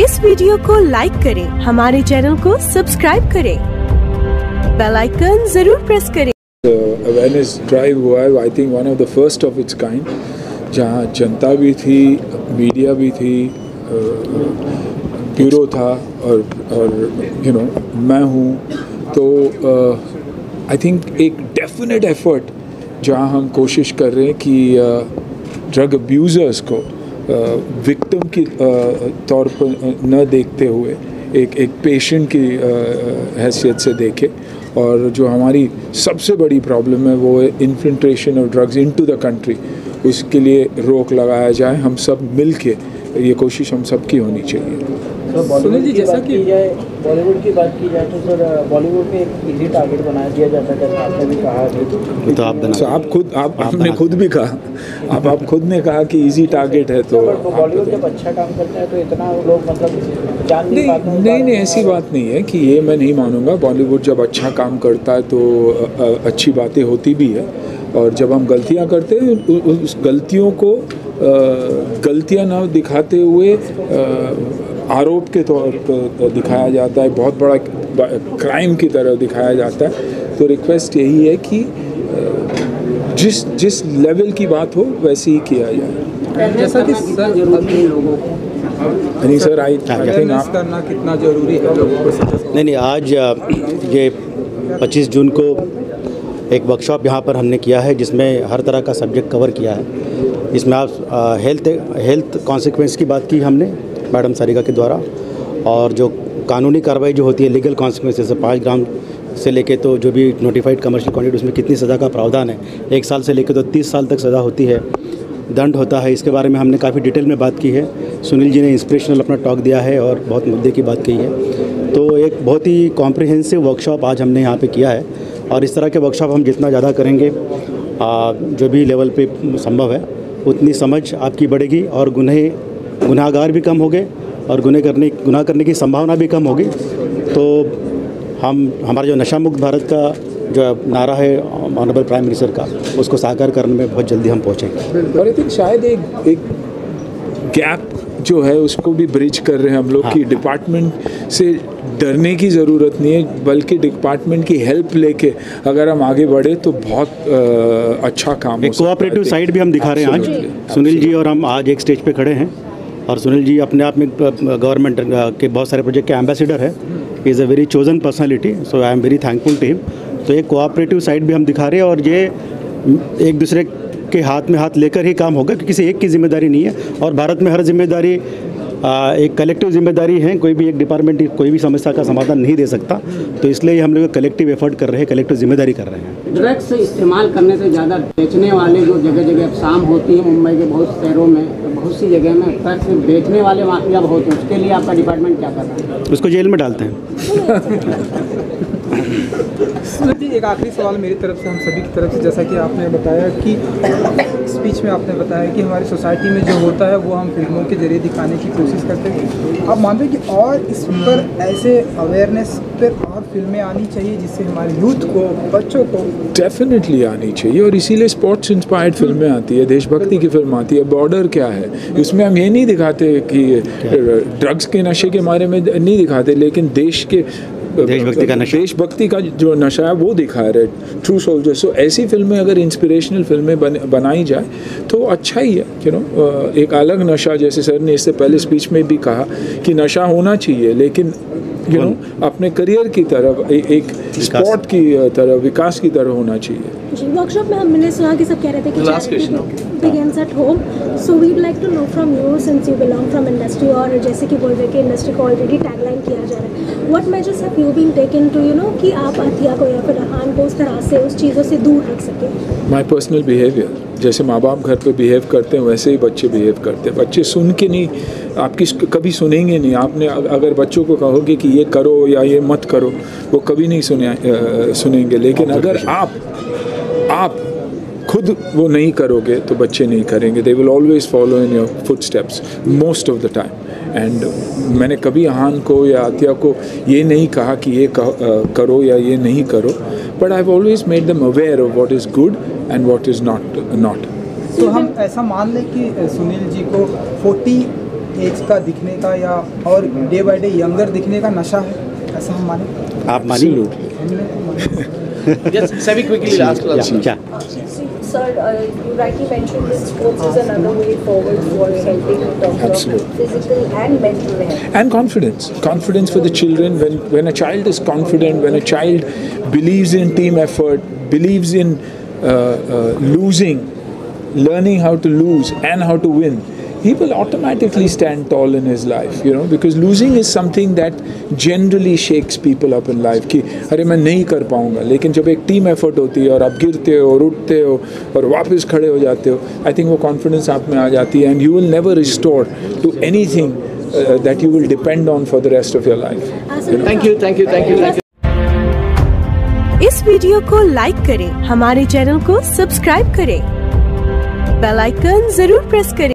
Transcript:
इस वीडियो को लाइक करें, हमारे चैनल को सब्सक्राइब करें। बेल आइकन ज़रूर प्रेस करें। अवेयरनेस ड्राइव हुआ है I think one of the first of its kind जहाँ जनता भी थी मीडिया भी थी ब्यूरो था, और और यू नो मैं हूँ। तो आई थिंक एक डेफिनेट एफर्ट जहाँ हम कोशिश कर रहे हैं कि ड्रग अब्यूज़र्स को विक्टिम की तौर पर न देखते हुए, एक एक पेशेंट की हैसियत से देखे। और जो हमारी सबसे बड़ी प्रॉब्लम है, वो है infiltration of drugs into the country उसके लिए रोक लगाया जाए, हम सब मिल के ये कोशिश हम सब की होनी चाहिए। सुनील जी जैसा कि बॉलीवुड की बात की जाए तो सर बॉलीवुड में एक इजी टारगेट बना दिया जाता है आपने भी कहा तो आप तो आप खुद आप आपने खुद भी कहा। आप आप खुद ने कहा कि इजी टारगेट है तो बॉलीवुड जब अच्छा काम करता है तो इतना लोग मतलब जान नहीं नहीं नहीं नहीं ऐसी बात नहीं है कि ये मैं नहीं मानूँगा। बॉलीवुड जब अच्छा काम करता है तो अच्छी बातें होती भी है। और जब हम गलतियाँ करते हैं उस गलतियों को गलतियाँ ना दिखाते हुए आरोप के तौर पर दिखाया जाता है बहुत बड़ा क्राइम की तरह दिखाया जाता है। तो रिक्वेस्ट यही है कि जिस जिस लेवल की बात हो वैसे ही किया जाए। जैसा कि सर लोगों को नहीं सर आई थिंक आप करना कितना ज़रूरी है लोगों को नहीं नहीं आज ये 25 जून को एक वर्कशॉप यहाँ पर हमने किया है, जिसमें हर तरह का सब्जेक्ट कवर किया है। इसमें आप हेल्थ हेल्थ कॉन्सिक्वेंस की बात की हमने, मैडम सारिका के द्वारा। और जो कानूनी कार्रवाई जो होती है लीगल कॉन्सिक्वेंस जैसे पाँच ग्राम से लेके तो जो भी नोटिफाइड कमर्शियल क्वान्टिटी उसमें कितनी सज़ा का प्रावधान है। एक साल से लेके तो तीस साल तक सज़ा होती है। दंड होता है। इसके बारे में हमने काफ़ी डिटेल में बात की है। सुनील जी ने इंस्पिरेशनल अपना टॉक दिया है और बहुत मुद्दे की बात कही है। तो एक बहुत ही कॉम्प्रिहेंसिव वर्कशॉप आज हमने यहाँ पे किया है और इस तरह के वर्कशॉप हम जितना ज़्यादा करेंगे आ, जो भी लेवल पे संभव है उतनी समझ आपकी बढ़ेगी और गुनहे गुनाहगार भी कम हो गए और गुनह करने गुनाह करने की संभावना भी कम होगी तो हम हमारा जो नशा मुक्त भारत का जो नारा है ऑनरेबल प्राइम मिनिस्टर का उसको साकार करने में बहुत जल्दी हम पहुँचेंगे और आई थिंक शायद एक एक गैप जो है उसको भी ब्रिज कर रहे हैं हम लोग हाँ। कि डिपार्टमेंट से डरने की ज़रूरत नहीं है बल्कि डिपार्टमेंट की हेल्प लेके अगर हम आगे बढ़े तो बहुत आ, अच्छा काम एक कोऑपरेटिव साइड भी हम दिखा रहे हैं आज। सुनील जी और हम आज एक स्टेज पे खड़े हैं और सुनील जी अपने आप में गवर्नमेंट के बहुत सारे प्रोजेक्ट के एम्बेसडर है। Is a very chosen personality so I am very thankful to him तो एक कोऑपरेटिव साइड भी हम दिखा रहे हैं और ये एक दूसरे के हाथ में हाथ लेकर ही काम होगा क्योंकि किसी एक की ज़िम्मेदारी नहीं है। और भारत में हर ज़िम्मेदारी एक कलेक्टिव ज़िम्मेदारी है कोई भी एक डिपार्टमेंट कोई भी समस्या का समाधान नहीं दे सकता तो इसलिए हम लोग कलेक्टिव एफर्ट कर रहे हैं कलेक्टिव ज़िम्मेदारी कर रहे हैं। ड्रग्स इस्तेमाल करने से ज़्यादा बेचने वाले जो जगह जगह शाम होती है मुंबई के बहुत शहरों में बहुत सी जगह में ड्रग्स बेचने वाले माफिया बहुत हैं उसके लिए आपका डिपार्टमेंट क्या कर रहा है? उसको जेल में डालते हैं। एक आखिरी सवाल मेरी तरफ़ से हम सभी की तरफ़ से जैसा कि आपने बताया कि स्पीच में आपने बताया कि हमारी सोसाइटी में जो होता है वो हम फ़िल्मों के ज़रिए दिखाने की कोशिश करते हैं। आप मानते हैं कि और इस पर ऐसे अवेयरनेस पर और फ़िल्में आनी चाहिए जिससे हमारे यूथ को बच्चों को डेफिनेटली आनी चाहिए और इसीलिए स्पोर्ट्स इंस्पायर्ड फ़िल्में आती है देशभक्ति की फ़िल्म आती है। बॉर्डर क्या है? इसमें हम ये नहीं दिखाते कि ड्रग्स के नशे के बारे में नहीं दिखाते लेकिन देश के देशभक्ति का नशा। देशभक्ति का जो नशा है वो दिखा रहे ट्रू सोल्जर सो ऐसी फ़िल्में अगर इंस्पिरेशनल फ़िल्में बन, बनाई जाए तो अच्छा ही है यू नो एक अलग नशा जैसे सर ने इससे पहले स्पीच में भी कहा कि नशा होना चाहिए लेकिन यू नो अपने करियर की तरफ़ ए, एक स्पोर्ट की तरह विकास की तरह होना चाहिए। वर्कशॉप में हमने सुना कि सब कह रहे थे कि charity begins at home. So we'd like to know from you since you belong from industry और जैसे कि बोल रहे कि इंडस्ट्री को ऑलरेडी टैगलाइन किया जा रहा है what measures have you been taken to you know कि आप अथिया को या फिर रहान को उस तरह से उस चीज़ों से दूर रख सकें। माई पर्सनल बिहेवियर जैसे माँ बाप घर पे बिहेव करते हैं वैसे ही बच्चे बिहेव करते हैं। बच्चे सुन के नहीं आपकी कभी सुनेंगे नहीं। आपने अगर बच्चों को कहोगे कि ये करो या ये मत करो वो कभी नहीं सुने सुनेंगे। लेकिन अगर आप आप खुद वो नहीं करोगे तो बच्चे नहीं करेंगे। They will always follow in your foot steps most of the time and मैंने कभी आहान को या आतिया को ये नहीं कहा कि ये करो या ये नहीं करो but I always made them aware of what is good and what is not not तो हम ऐसा मान लें कि सुनील जी को 40 एज का दिखने का या और डे बाई डे यंगर दिखने का नशा है? ऐसा हम माने? आप मानिए। Just Savi quickly last last. क्या? Sir, uh, you rightly mentioned that sports is another way forward for helping in terms Absolutely. of physical and mental health. and confidence confidence for the children when when a child is confident when a child believes in team effort believes in uh, uh, losing learning how to lose and how to win he will automatically stand tall in his life you know because losing is something that generally shakes people up in life कि अरे मैं नहीं कर पाऊंगा लेकिन जब एक team effort होती है और आप गिरते हो और उठते हो और वापस खड़े हो जाते हो आई थिंक वो कॉन्फिडेंस आप में आ जाती है and you will never restore to anything uh, that you will depend on for the rest of your life. Thank you, thank you, thank you, thank you. इस वीडियो को like करें हमारे channel को subscribe करें bell icon जरूर press करें